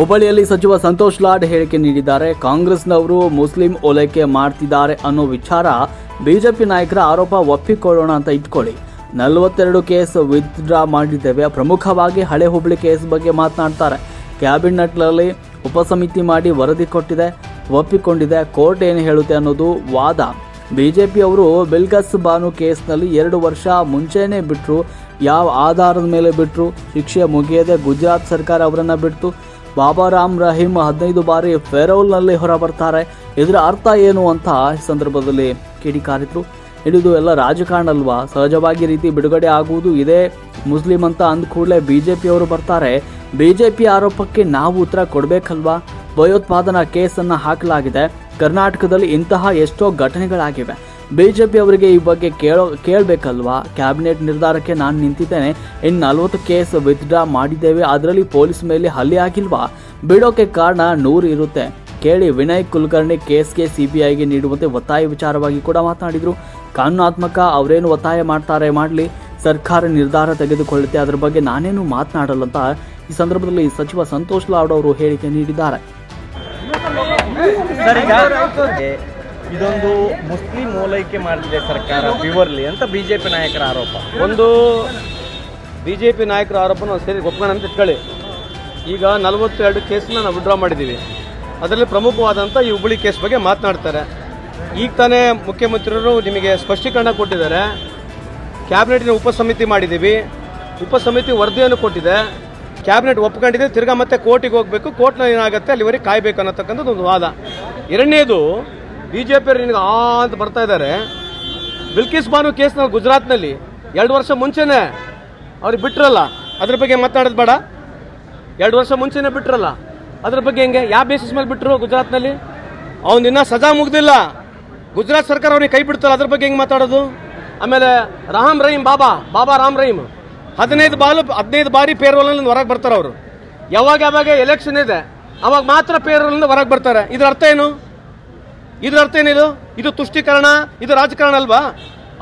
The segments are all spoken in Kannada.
ಹುಬ್ಬಳ್ಳಿಯಲ್ಲಿ ಸಚಿವ ಸಂತೋಷ್ ಲಾಡ್ ಹೇಳಿಕೆ ನೀಡಿದ್ದಾರೆ. ಕಾಂಗ್ರೆಸ್ನವರು ಮುಸ್ಲಿಂ ಓಲೈಕೆ ಮಾಡ್ತಿದ್ದಾರೆ ಅನ್ನೋ ವಿಚಾರ ಬಿಜೆಪಿ ನಾಯಕರ ಆರೋಪ ಒಪ್ಪಿಕೊಳ್ಳೋಣ ಅಂತ ಇಟ್ಕೊಳ್ಳಿ. ನಲವತ್ತೆರಡು ಕೇಸ್ ವಿತ್ಡ್ರಾ ಮಾಡಿದ್ದೇವೆ. ಪ್ರಮುಖವಾಗಿ ಹಳೆ ಹುಬ್ಬಳ್ಳಿ ಕೇಸ್ ಬಗ್ಗೆ ಮಾತನಾಡ್ತಾರೆ. ಕ್ಯಾಬಿನೆಟ್ನಲ್ಲಿ ಉಪಸಮಿತಿ ಮಾಡಿ ವರದಿ ಕೊಟ್ಟಿದೆ, ಒಪ್ಪಿಕೊಂಡಿದೆ. ಕೋರ್ಟ್ ಏನು ಹೇಳುತ್ತೆ ಅನ್ನೋದು ವಾದ. ಬಿಜೆಪಿ ಅವರು ಬಿಲ್ಗಸ್ ಬಾನು ಕೇಸ್ನಲ್ಲಿ ಎರಡು ವರ್ಷ ಮುಂಚೆನೇ ಬಿಟ್ಟರು ಯಾವ ಆಧಾರದ ಮೇಲೆ ಬಿಟ್ಟರು ಶಿಕ್ಷೆ ಮುಗಿಯದೆ ಗುಜರಾತ್ ಸರ್ಕಾರ ಅವರನ್ನು ಬಿಡ್ತು. ಬಾಬಾ ರಾಮ್ ರಹೀಂ ಹದಿನೈದು ಬಾರಿ ಫೆರೋಲ್ನಲ್ಲಿ ಹೊರ ಬರ್ತಾರೆ ಇದರ ಅರ್ಥ ಏನು ಅಂತ ಈ ಸಂದರ್ಭದಲ್ಲಿ ಕಿಡಿಕಾರಿದ್ರು ಹಿಡಿದು ಎಲ್ಲ ರಾಜಕಾರಣ ಅಲ್ವಾ ಸಹಜವಾಗಿ ರೀತಿ ಬಿಡುಗಡೆ ಆಗುವುದು ಇದೇ. ಮುಸ್ಲಿಂ ಅಂತ ಅಂದ ಕೂಡಲೇ ಬಿಜೆಪಿಯವರು ಬರ್ತಾರೆ. ಬಿಜೆಪಿ ಆರೋಪಕ್ಕೆ ನಾವು ಉತ್ತರ ಕೊಡಬೇಕಲ್ವಾ? ಭಯೋತ್ಪಾದನಾ ಕೇಸನ್ನು ಹಾಕಲಾಗಿದೆ. ಕರ್ನಾಟಕದಲ್ಲಿ ಇಂತಹ ಎಷ್ಟೋ ಘಟನೆಗಳಾಗಿವೆ. ಬಿಜೆಪಿ ಅವರಿಗೆ ಈ ಬಗ್ಗೆ ಕೇಳೋ ಕೇಳಬೇಕಲ್ವಾ? ಕ್ಯಾಬಿನೆಟ್ ನಿರ್ಧಾರಕ್ಕೆ ನಾನು ನಿಂತಿದ್ದೇನೆ. ಇನ್ನು ನಲವತ್ತು ಕೇಸ್ ವಿತ್ಡ್ರಾ ಮಾಡಿದ್ದೇವೆ. ಅದರಲ್ಲಿ ಪೊಲೀಸ್ ಮೇಲೆ ಹಲ್ಲೆ ಆಗಿಲ್ವಾ? ಬಿಡೋಕೆ ಕಾರಣ ನೂರು ಇರುತ್ತೆ. ಕೇಳಿ ವಿನಯ್ ಕುಲಕರ್ಣಿ ಕೇಸ್ಗೆ ಸಿಬಿಐಗೆ ನೀಡುವಂತೆ ಒತ್ತಾಯ ವಿಚಾರವಾಗಿ ಕೂಡ ಮಾತನಾಡಿದರು. ಕಾನೂನಾತ್ಮಕ ಅವರೇನು ಒತ್ತಾಯ ಮಾಡ್ತಾರೆ ಮಾಡಲಿ. ಸರ್ಕಾರ ನಿರ್ಧಾರ ತೆಗೆದುಕೊಳ್ಳುತ್ತೆ. ಅದರ ಬಗ್ಗೆ ನಾನೇನು ಮಾತನಾಡಲ್ಲ ಅಂತ ಈ ಸಂದರ್ಭದಲ್ಲಿ ಸಚಿವ ಸಂತೋಷ್ ಲಾಡ್ ಅವರು ಹೇಳಿಕೆ ನೀಡಿದ್ದಾರೆ. ಇದೊಂದು ಮುಸ್ಲಿಂ ಓಲೈಕೆ ಮಾಡಿದೆ ಸರ್ಕಾರ ಪ್ಯೂರ್ಲಿ ಅಂತ ಬಿಜೆಪಿ ನಾಯಕರ ಆರೋಪ. ಒಂದು ಬಿ ಜೆ ಪಿ ನಾಯಕರ ಆರೋಪನ ಸೇರಿ ಒಪ್ಕೊಳ್ಳೋಣ ಅಂತ ಇಟ್ಕೊಳ್ಳಿ. ಈಗ ನಲವತ್ತೆರಡು ಕೇಸನ್ನ ನಾವು ವಿಡ್ರಾ ಮಾಡಿದ್ದೀವಿ ಅದರಲ್ಲಿ ಪ್ರಮುಖವಾದಂಥ ಈ ಹುಬ್ಬಳ್ಳಿ ಕೇಸ್ ಬಗ್ಗೆ ಮಾತನಾಡ್ತಾರೆ. ಈಗ ತಾನೇ ಮುಖ್ಯಮಂತ್ರಿಯವರು ನಿಮಗೆ ಸ್ಪಷ್ಟೀಕರಣ ಕೊಟ್ಟಿದ್ದಾರೆ. ಕ್ಯಾಬಿನೆಟ್ನ ಉಪಸಮಿತಿ ಮಾಡಿದ್ದೀವಿ ಉಪಸಮಿತಿ ವರದಿಯನ್ನು ಕೊಟ್ಟಿದೆ. ಕ್ಯಾಬಿನೆಟ್ ಒಪ್ಕೊಂಡಿದೆ, ತಿರ್ಗಾ ಮತ್ತೆ ಕೋರ್ಟಿಗೆ ಹೋಗಬೇಕು. ಕೋರ್ಟ್ನ ಏನಾಗುತ್ತೆ, ಅಲ್ಲಿವರೆಗೆ ಕಾಯಬೇಕು ಅನ್ನತಕ್ಕಂಥದ್ದು ಒಂದು ವಾದ. ಎರಡನೇದು ಬಿ ಜೆ ಪಿ ನಿನಗೆ ಆ ಅಂತ ಬರ್ತಾ ಇದ್ದಾರೆ. ಬಿಲ್ಕಿಸ್ ಬಾನು ಕೇಸ್ನ ಗುಜರಾತ್ನಲ್ಲಿ ಎರಡು ವರ್ಷ ಮುಂಚೆನೆ ಅವ್ರಿಗೆ ಬಿಟ್ರಲ್ಲ. ಅದ್ರ ಬಗ್ಗೆ ಮಾತಾಡೋದು ಬೇಡ. ಎರಡು ವರ್ಷ ಮುಂಚೆನೆ ಬಿಟ್ರಲ್ಲ. ಅದ್ರ ಬಗ್ಗೆ ಹೆಂಗೆ? ಯಾವ ಬೇಸಿಸ್ ಮೇಲೆ ಬಿಟ್ಟರು ಗುಜರಾತ್ನಲ್ಲಿ? ಅವ್ನು ಇನ್ನೂ ಸಜಾ ಮುಗ್ದಿಲ್ಲ. ಗುಜರಾತ್ ಸರ್ಕಾರ ಅವ್ನಿಗೆ ಕೈ ಬಿಡ್ತಲ್ಲ, ಅದ್ರ ಬಗ್ಗೆ ಹೆಂಗೆ ಮಾತಾಡೋದು? ಆಮೇಲೆ ರಾಮ್ ರಹೀಮ್ ಬಾಬಾ ಬಾಬಾ ರಾಮ್ ರಹೀಮ್. ಹದಿನೈದು ಬಾಲು, ಹದಿನೈದು ಬಾರಿ ಪೇರೋಲಿಂದ ಹೊರಗೆ ಬರ್ತಾರೆ ಅವರು. ಯಾವಾಗ ಯಾವಾಗ ಎಲೆಕ್ಷನ್ ಇದೆ, ಅವಾಗ ಮಾತ್ರ ಪೇರೋಲಿಂದ ಹೊರಗೆ ಬರ್ತಾರೆ. ಇದರ ಅರ್ಥ ಏನು? ಇದ್ರ ಅರ್ಥ ಏನಿದು? ಇದು ತುಷ್ಟೀಕರಣ, ಇದು ರಾಜಕಾರಣ ಅಲ್ವಾ?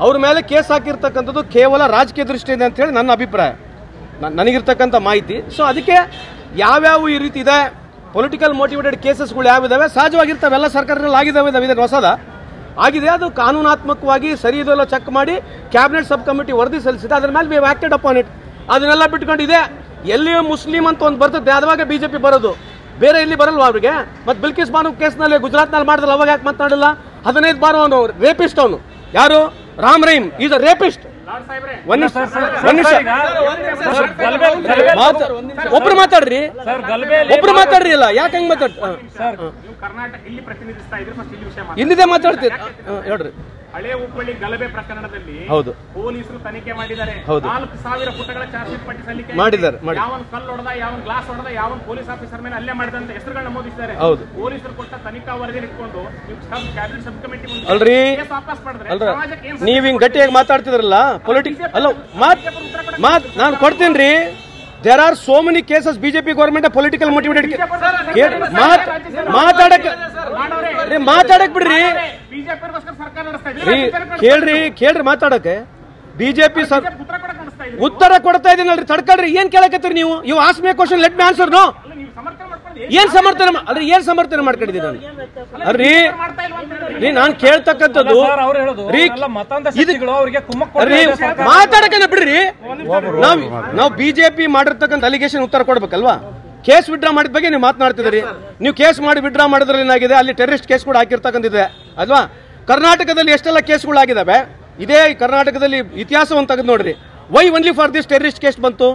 ಅವ್ರ ಮೇಲೆ ಕೇಸ್ ಹಾಕಿರ್ತಕ್ಕಂಥದ್ದು ಕೇವಲ ರಾಜಕೀಯ ದೃಷ್ಟಿಯಿಂದ ಅಂತ ಹೇಳಿ ನನ್ನ ಅಭಿಪ್ರಾಯ. ನನಗಿರ್ತಕ್ಕಂಥ ಮಾಹಿತಿ. ಸೊ ಅದಕ್ಕೆ ಯಾವ್ಯಾವ ಈ ರೀತಿ ಇದೆ? ಪೊಲಿಟಿಕಲ್ ಮೋಟಿವೇಟೆಡ್ ಕೇಸಸ್ಗಳು ಯಾವಿದಾವೆ? ಸಹಜವಾಗಿರ್ತವೆ. ಎಲ್ಲ ಸರ್ಕಾರದಲ್ಲಿ ಆಗಿದ್ದಾವೆ ಇದಾವೆ. ಇದು ಹೊಸದ? ಆಗಿದೆ. ಅದು ಕಾನೂನಾತ್ಮಕವಾಗಿ ಸರಿ ಇದೆಲ್ಲ ಚೆಕ್ ಮಾಡಿ ಕ್ಯಾಬಿನೆಟ್ ಸಬ್ ಕಮಿಟಿ ವರದಿ ಸಲ್ಲಿಸಿದೆ. ಅದ್ರ ಮೇಲೆ ವಿ ಆಕ್ಟೆಡ್ ಅಪಾನ್ ಇಟ್ ಅದನ್ನೆಲ್ಲ ಬಿಟ್ಕೊಂಡಿದೆ. ಎಲ್ಲಿಯೋ ಮುಸ್ಲಿಂ ಅಂತ ಒಂದು ಬರ್ತದೆ. ಜೆ ಬಿಜೆಪಿ ಬರೋದು. ಬೇರೆ ಇಲ್ಲಿ ಬರಲ್ವಾ ಅವ್ರಿಗೆ? ಮತ್ತೆ ಬಿಲ್ಕಿಸ್ ಬಾನು ಕೇಸ್ನಲ್ಲಿ ಗುಜರಾತ್ನಲ್ಲಿ ಮಾಡಿದ್ರೆ ಅವಾಗ ಯಾಕೆ ಮಾತನಾಡಿಲ್ಲ? ಹದಿನೈದು ಬಾರು ಅವನು ರೇಪಿಸ್ಟ್ ಅವನು. ಯಾರು? Ram Rahim is a rapist ಒಬ್ರು ಮಾತಾಡ್ರಿ. ಒಬ್ರು ಮಾತಾಡ್ರಿ ಅಲ್ಲ ಯಾಕೆ ಹಂಗ್ ಮಾತಾಡ್ ಹ. ನೀವು ಕರ್ನಾಟಕ ಇಲ್ಲಿ ಪ್ರತಿನಿಧಿಸ್ತಾ ಇದ್ರೆ ಫಸ್ಟ್ ಇಲ್ಲಿ ವಿಷಯ ಮಾತಾಡಿ. ಇಲ್ಲಿದೆ ಮಾತಾಡ್ತೀರಿ. ಹೇಳ್ರಿ. ಹಳೆ ಹುಬ್ಬಳ್ಳಿ ಗಲಭೆ ಪ್ರಕರಣದಲ್ಲಿ ಹೌದು. ಪೊಲೀಸರು ತನಿಖೆ ಮಾಡಿದ್ದಾರೆ. ಹೌದು. ನಾಲ್ಕು ಸಾವಿರ ಪುಟಗಳ ಚಾರ್ಜ್ ಶೀಟ್ ಪಟ್ಟಿ ಸಲ್ಲಿಕೆ ಮಾಡಿದ್ದಾರೆ, ಮಾಡಿ. ಯಾವನ್ ಕಲ್ಲು ಹೊಡೆದ ಯಾವನ್ ಗ್ಲಾಸ್ ಹೊಡೆದ ಯಾವನ್ ಪೊಲೀಸ್ ಆಫೀಸರ್ ಮೇಲೆ ಅಲ್ಲೇ ಮಾಡಿದಂತ ಹೆಸರುಗಳನ್ನ ನಮೂದಿಸಿದ್ದಾರೆ ಹೌದು. ಪೊಲೀಸರು ಕೊಟ್ಟ ತನಿಖಾ ವರದಿ ಇಟ್ಕೊಂಡು ನೀವು ಸಬ್ ಕ್ಯಾಬಿನೆಟ್ ಸಬ್ ಕಮಿಟಿ ಅಲ್ರಿ. ವಾಪಸ್ ಮಾಡಿದ್ರೆ ನೀವ್ ಹಿಂಗ್ ಗಟ್ಟಿಯಾಗಿ ಮಾತಾಡ್ತಿದ್ರಲ್ಲ? ಪೊಲಿಟಿಕ್ಸ್ ಅಲ್ಲೋ ಮಾತ್ ಮಾತ್ ನಾನು ಕೊಡ್ತೀನಿ there are so many cases BJP government political motivated ಮಾತ್ ಮಾತಾಡಕ್ ರೀ, ಮಾತಾಡಕ್ ಬಿಡ್ರಿ. ಕೇಳ್ರಿ ಕೇಳ್ರಿ ಮಾತಾಡಕ್ಕೆ ಬಿಜೆಪಿ ಸರ್ ಉತ್ತರ ಕೊಡ್ತಾ ಇದೀನಲ್ರಿ ತಡ್ಕೊಳ್ರಿ. ಏನ್ ಕೇಳಕತ್ತೀರಿ ನೀವು? You ask my question let me answer no ಏನ್ ಸಮರ್ಥನೆ ಅಲ್ರಿ ಏನ್ ಸಮರ್ಥನೆ ಮಾಡ್ಕೊಂಡಿದ್ದೀನಿ ನಾನು? ಅಲ್ರಿ ರೀ ನಾನ್ ಕೇಳ್ತಕ್ಕಂಥದ್ದು ಮಾತಾಡಕನ ಬಿಡ್ರಿ. ನಾವ್ ನಾವ್ ಬಿಜೆಪಿ ಮಾಡಿರ್ತಕ್ಕಂಥ ಅಲಿಗೇಷನ್ ಉತ್ತರ ಕೊಡ್ಬೇಕಲ್ವಾ? ಕೇಸ್ ವಿಡ್ರಾ ಮಾಡಿದ ಬಗ್ಗೆ ನೀವು ಮಾತನಾಡ್ತಿದ್ದೀರಿ. ನೀವು ಕೇಸ್ ಮಾಡಿ ವಿಡ್ರಾ ಮಾಡಿದ್ರಲ್ಲಿ ಏನಾಗಿದೆ? ಅಲ್ಲಿ ಟೆರರಿಸ್ಟ್ ಕೇಸ್ ಕೂಡ ಹಾಕಿರ್ತಕ್ಕಂಥದ್ದಿದೆ ಅಲ್ವಾ? ಕರ್ನಾಟಕದಲ್ಲಿ ಎಷ್ಟೆಲ್ಲ ಕೇಸ್ಗಳು ಆಗಿದಾವೆ? ಇದೇ ಕರ್ನಾಟಕದಲ್ಲಿ ಇತಿಹಾಸವನ್ನು ತೆಗೆದು ನೋಡ್ರಿ. Why only for this terrorist case ಬಂತು?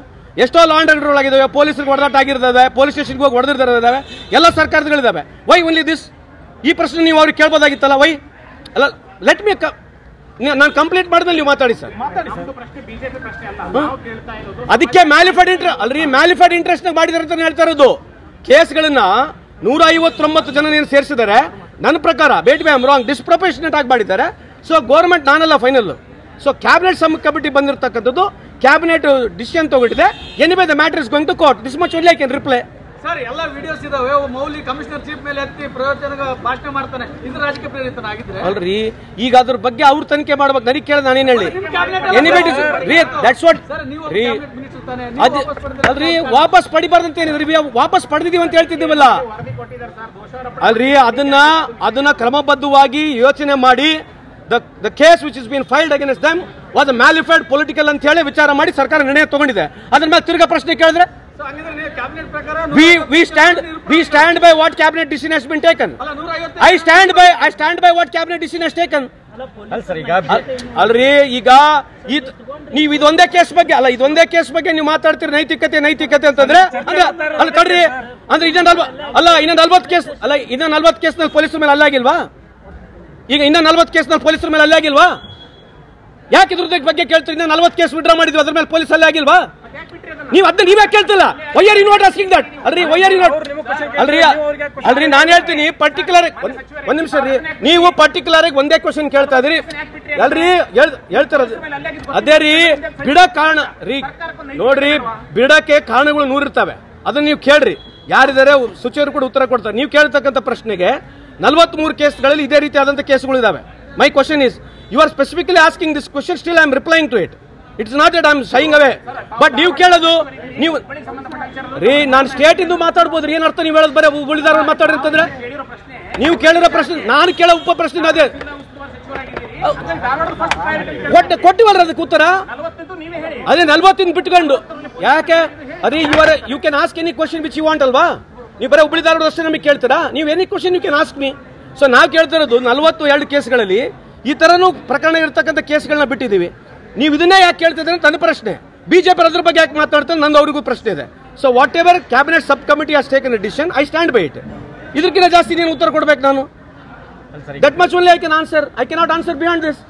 ಎಷ್ಟೋ ಲಾಂಡ್ ಆಗಿದಾವೆ ಪೊಲೀಸರಿಗೆ ಹೊಡೆದಾಟ ಆಗಿರ್ತದೆ ಪೊಲೀಸ್ ಸ್ಟೇಷನ್ಗೆ ಹೋಗಿ ಹೊಡೆದಿರ್ತಾರೆ ಎಲ್ಲ ಸರ್ಕಾರಗಳಿದ್ದಾವೆ ವೈ ಒನ್ಲಿ ದಿಸ್ ಈ ಪ್ರಶ್ನೆ ನೀವು ಅವ್ರಿಗೆ ಕೇಳ್ಬೋದಾಗಿತ್ತಲ್ಲ ವೈ ಅಲ್ಲ ಲೆಟ್ ಮಿ ನಾನು ಕಂಪ್ಲೀಟ್ ಮಾಡಿದ್ಮೇಲೆ ನೀವು ಮಾತಾಡಿ ಸರ್. ಅದಕ್ಕೆ ಮ್ಯಾಲಿಫೈಡ್ ಇಂಟ್ರೆಸ್ಟ್ ಅಲ್ರಿ ಮ್ಯಾಲಿಫೈಡ್ ಇಂಟ್ರೆಸ್ಟ್ ಮಾಡಿದಾರೆ ಅಂತ ಹೇಳ್ತಾ ಇರೋದು. ಕೇಸ್ಗಳನ್ನ ನೂರ ಐವತ್ತೊಂಬತ್ತು ಜನ ಏನು ಸೇರಿಸಿದ್ದಾರೆ ನನ್ನ ಪ್ರಕಾರ but be am wrong disproportionate ಆಗಿ ಮಾಡಿದ್ದಾರೆ ಸೊ ಗೌರ್ಮೆಂಟ್ ನಾನಲ್ಲ final so cabinet sub committee ಬಂದಿರತಕ್ಕಂಥದ್ದು ಕ್ಯಾಬಿನೆಟ್ ಡಿಸಿಷನ್ ತಗೊಂಡಿದೆ. Anyway the matter is going to court this much I can reply sir ಎಲ್ಲ ವಿಡಿಯೋಸ್ ಇದಾವೆ. ಮೌಲಿ ಕಮಿಷನರ್ ಚೀಫ್ ಮೇಲೆ ಎತ್ತಿ ಪ್ರಯೋಜನ ಭಾಷಣ ಮಾಡ್ತಾನೆ. ಇದು ರಾಜಕೀಯ ಪ್ರೇರಿತನಾಗಿದ್ರೆ ಅಲ್ರಿ ಈಗ ಅದ್ರ ಬಗ್ಗೆ ಅವ್ರು ತನಿಖೆ ಮಾಡ್ಬೇಕು. ನನಗೆ ಕೇಳ ನಾನೇನ್ ಹೇಳಿ? ರೀ ದಟ್ಸ್ ವಾಟ್ ರೀ ಅಲ್ರಿ ವಾಪಸ್ ಪಡಿಬಾರ್ದಂತ ಏನಿದ್ರಿ ವಾಪಸ್ ಪಡೆದಿದೀವಿ ಅಂತ ಹೇಳ್ತಿದ್ದೀವಲ್ಲ? ಅಲ್ರಿ ಅದನ್ನ ಅದನ್ನ ಕ್ರಮಬದ್ಧವಾಗಿ ಯೋಚನೆ ಮಾಡಿ the the case which is been filed against them was malafide political ಅಂತ ಹೇಳಿ ವಿಚಾರ ಮಾಡಿ ಸರ್ಕಾರ ನಿರ್ಣಯ ತಗೊಂಡಿದೆ. ಅದ್ರ ಮೇಲೆ ತಿರ್ಗಾ ಪ್ರಶ್ನೆ ಕೇಳಿದ್ರೆ so we stand we stand we what stand we stand by what I stand by I taken by what cabinet I stand by I stand by what cabinet decision has taken ಅಲ್ಲ ಸರ್ ಈಗ ಅಲ್ರಿ ಈಗ ಇದ್ ನೀವು ಇದೊಂದೇ ಕೇಸ್ ಬಗ್ಗೆ ಅಲ್ಲ ಇದೊಂದೇ ಕೇಸ್ ಬಗ್ಗೆ ನೀವು ಮಾತಾಡ್ತೀರಿ ನೈತಿಕತೆ ನೈತಿಕತೆ ಅಂತಂದ್ರೆ ಅಂದ್ರೆ ಅಲ್ಲ ತಡ್ರಿ. ಅಂದ್ರೆ ಇನ್ನೊಂದು ಅಲ್ಲ ಇನ್ನೊಂದು ನಲ್ವತ್ತು ಕೇಸ್ ಅಲ್ಲ ಇನ್ನೊಂದು ನಲ್ವತ್ತು ಕೇಸ್ನಲ್ಲಿ ಪೊಲೀಸರ ಮೇಲೆ ಅಲ್ಲಾಗಿಲ್ವಾ ಈಗ ಇನ್ನೂ ನಲ್ವತ್ತು ಕೇಸ್ನಲ್ಲಿ ಪೊಲೀಸರ ಮೇಲೆ ಅಲ್ಲೇ ಆಗಿಲ್ವಾ? ಯಾಕೆ ಇದ್ರ ಬಗ್ಗೆ ಕೇಳ್ತೀರಿ? ಇನ್ನ ನಲ್ವತ್ತು ಕೇಸ್ ವಿಡ್ರಾ ಮಾಡಿದ್ರು ಅದ್ರ ಮೇಲೆ ಪೊಲೀಸ್ ಅಲ್ಲೇ ಆಗಿಲ್ವಾ? ನೀವು ಅದನ್ನ ನೀವೇ ಕೇಳ್ತಿಲ್ಲ. Why are what asking that alright why are in alright alright ನಾನು ಹೇಳ್ತೀನಿ ಪರ್ಟಿಕ್ಯುಲರ್ ಒಂದ್ ನಿಮಿಷ ರೀ. ನೀವು ಪರ್ಟಿಕ್ಯುಲರ್ ಆಗಿ ಒಂದೇ ಕ್ವಶನ್ ಕೇಳ್ತಾ ಇದ್ರಿ ಅಲ್ರಿ ಹೇಳ್ತಾರ ಅದೇ ರೀ ಬಿಡ ಕಾರಣ ರೀ ನೋಡ್ರಿ ಬಿಡಕ್ಕೆ ಕಾರಣಗಳು ನೂರಿರ್ತವೆ ಅದನ್ನ ನೀವು ಕೇಳ್ರಿ. ಯಾರಿದ್ದಾರೆ ಸಚಿವರು ಕೂಡ ಉತ್ತರ ಕೊಡ್ತಾರೆ. ನೀವು ಕೇಳ್ತಕ್ಕಂಥ ಪ್ರಶ್ನೆಗೆ ನಲವತ್ಮೂರು ಕೇಸ್ಗಳಲ್ಲಿ ಇದೇ ರೀತಿಯಾದಂಥ ಕೇಸ್ಗಳು ಇದಾವೆ my question is you are specifically asking this question still I am replying to it it's not at I am saying away but ನೀವು ಕೇಳೋದು, ನೀವು ರೀ, ನಾನು ಸ್ಟೇಟ್ ಇಂದ ಮಾತಾಡ್ಬೋದು ಏನ್ ಅರ್ಥ ನೀವು ಹೇಳೋದು? ಬರೀ ಉಳಿದಾರ ಮಾತಾಡ್ರಿ ಅಂತಂದ್ರೆ, ನೀವು ಕೇಳಿರೋ ಪ್ರಶ್ನೆ ನಾನು ಕೇಳೋ ಉಪ ಪ್ರಶ್ನೆ ಅದೇ. ಕೊಟ್ಟು ಕೊಟ್ಟಿವಲ್ರ ಅದಕ್ಕೆ ಉತ್ತರ? ಅದೇ ನಲ್ವತ್ತಿನ ಬಿಟ್ಕೊಂಡು. ಯಾಕೆ? ಅದೇ your you can ask any question which you want ಅಲ್ವಾ? ನೀವು ಬರೀ ಉಳಿದಾರರು ಅಷ್ಟೇ ನಮಗೆ ಕೇಳ್ತೀರಾ? ನೀವು any question you can ask me so ನಾವು ಕೇಳ್ತಿರೋದು ನಲ್ವತ್ತು, ಎರಡು ಕೇಸ್ಗಳಲ್ಲಿ ಈ ಥರನೂ ಪ್ರಕರಣ ಇರ್ತಕ್ಕಂಥ ಕೇಸ್ಗಳನ್ನ ಬಿಟ್ಟಿದ್ದೀವಿ. ನೀವು ಇದನ್ನೇ ಯಾಕೆ ಕೇಳ್ತಿದ್ರೆ ನನ್ನ ಪ್ರಶ್ನೆ. ಬಿಜೆಪಿ ಅದ್ರ ಬಗ್ಗೆ ಯಾಕೆ ಮಾತಾಡ್ತಾರೆ ನಂದು ಅವರಿಗೂ ಪ್ರಶ್ನೆ ಇದೆ. So whatever cabinet sub committee has taken decision I stand by it ಇದಕ್ಕಿಂತ ಜಾಸ್ತಿ ನೀನು ಉತ್ತರ ಕೊಡ್ಬೇಕು ನಾನು. That much only I can answer I cannot answer beyond this